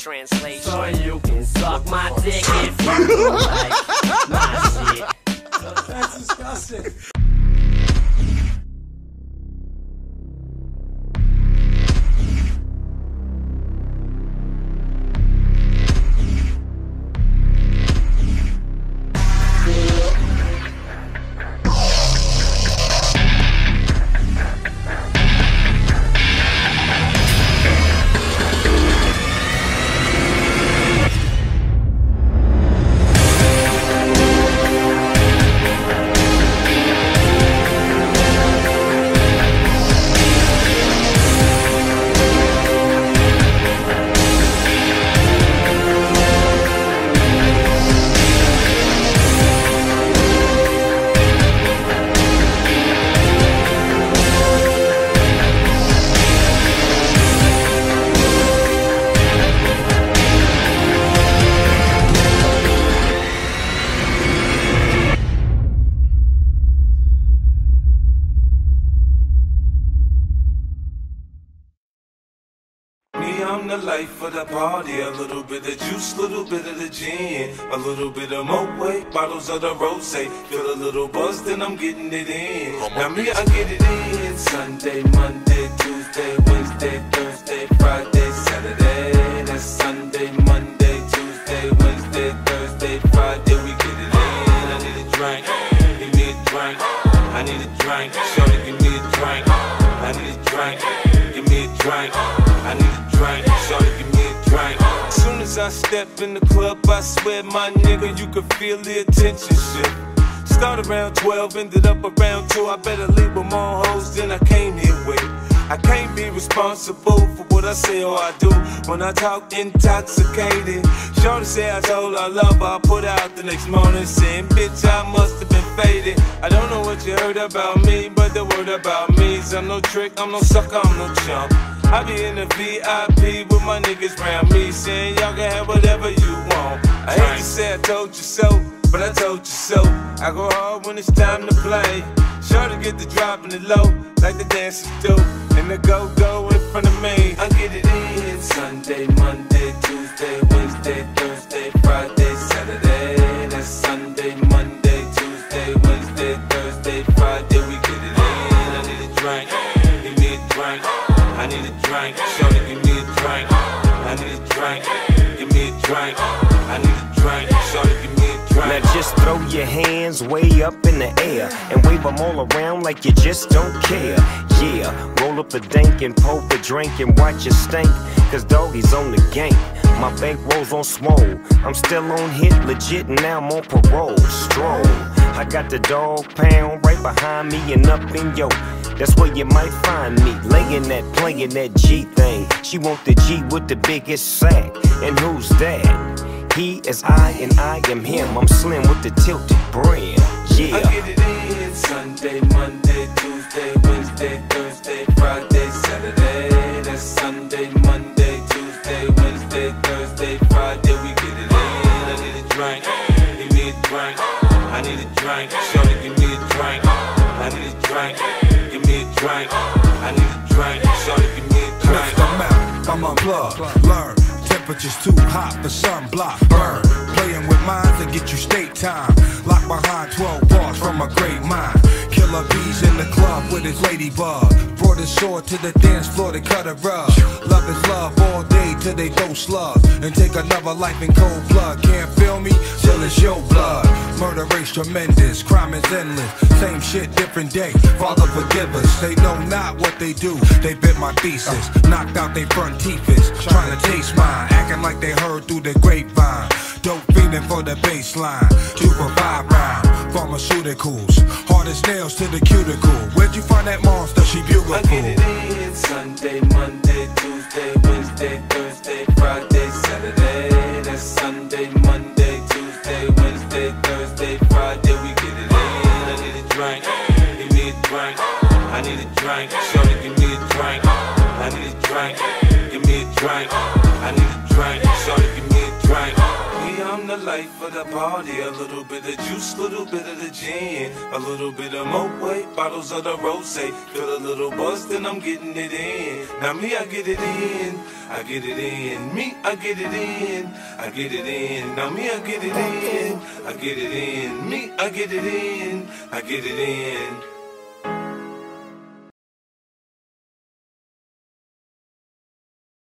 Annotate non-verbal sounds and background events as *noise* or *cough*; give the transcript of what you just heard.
Translation. So you can suck my dick if you *laughs* like my shit. That's disgusting. The life of the party. A little bit of juice, little bit of the gin. A little bit of Moet, bottles of the rose. Feel a little buzz, then I'm getting it in. Now me, I get it in. Sunday, Monday, Tuesday, Wednesday, Thursday, Friday, Saturday. That's Sunday, Monday, Tuesday, Wednesday, Thursday, Friday. We get it in. I need a drink. Give me a drink. I need a drink. Shorty, Step in the club, I swear, my nigga, you can feel the attention shift. Start around 12, ended up around 2. I better leave with more hoes than I came here with. I can't be responsible for what I say or I do when I talk intoxicated. Shorty say I told her I love her. I put out the next morning saying, Bitch, I must have been faded. I don't know what you heard about me, but the word about me is I'm no trick, I'm no sucker, I'm no chump. I be in the VIP with my niggas round me, saying y'all can have whatever you want. I hate to say I told you so, but I told you so. I go hard when it's time to play. Sure to get the drop in the low, like the dancers do. And the go go in front of me. I get it in Sunday, Monday, Tuesday, Wednesday, Thursday, Friday, Saturday. That's Sunday, Monday, Tuesday, Wednesday, Thursday, Friday. Need a drink. Shorty, give me a drink. I need a drink. Give me a drink. I need a drink. Shorty, give me a drink. Now just throw your hands way up in the air and wave them all around like you just don't care. Yeah, roll up a dank and pour a drink and watch it stink. Cause doggy's on the gang. My bankrolls on swole. I'm still on hit, legit, and now I'm on parole. Stroll. I got the dog pound right behind me and up in yo. That's where you might find me, laying that, playing that G thing. She want the G with the biggest sack. And who's that? He is I and I am him. I'm slim with the tilted brim. I Yeah. get it in Sunday, Monday, Tuesday, Wednesday, Thursday, Friday, a drink. Shorty, give me a drink. I need a drink. Give me a drink. I need a drink. Shorty, give me a drink. Them out, I'm unplugged. Learn, temperature's too hot for sunblock. Burn, playing with minds and get you state time. Locked behind 12 bars from a great mind. Killer bees in the club with his ladybug. Brought his sword to the dance floor to cut a rug. Love is love all day till they throw slugs. And take another life in cold blood. Can't feel me till it's your blood. Murder rate's tremendous, crime is endless. Same shit, different day. Father forgive us. They know not what they do. They bit my thesis, knocked out they front teethers. Trying to taste mine, acting like they heard through the grapevine. Dope feeling for the baseline. Two for five round. Pharmaceuticals, hard as nails to the cuticle. Where'd you find that monster? She I beautiful. get it in Sunday, Monday, Tuesday, Wednesday, Thursday, Friday, Saturday. Need a drink. Shorty, give me a drink. I need a drink. Give me a drink. I need a drink. Shorty, give me a drink. Me, I'm the life of the party. A little bit of juice, little bit of the gin, a little bit of Moet, bottles of the rose. Feel a little buzz, then I'm getting it in. Now me, I get it in, I get it in. Me, I get it in, I get it in. Now me, I get it in, I get it in. Me, I get it in, I get it in.